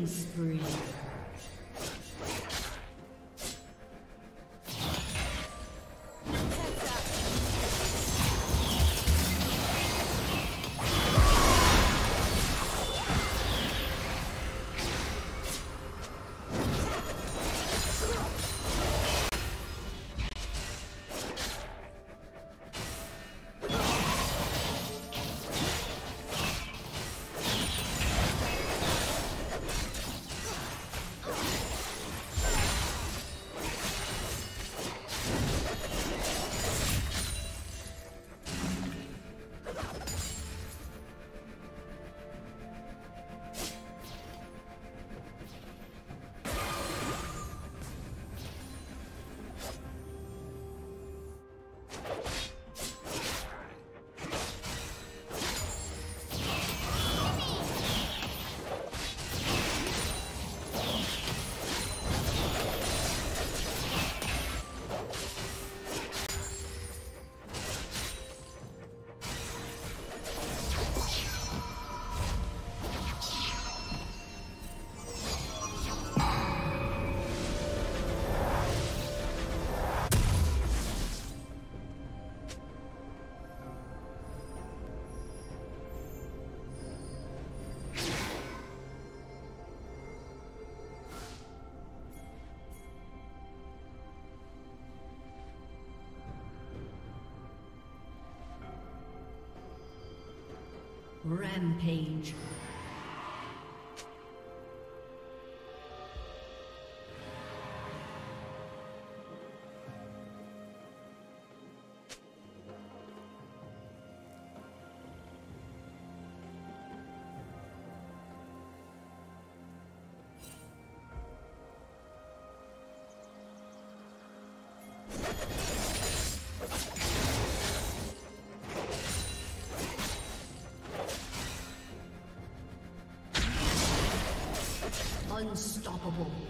Killing spree. Rampage. Unstoppable.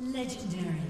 Legendary.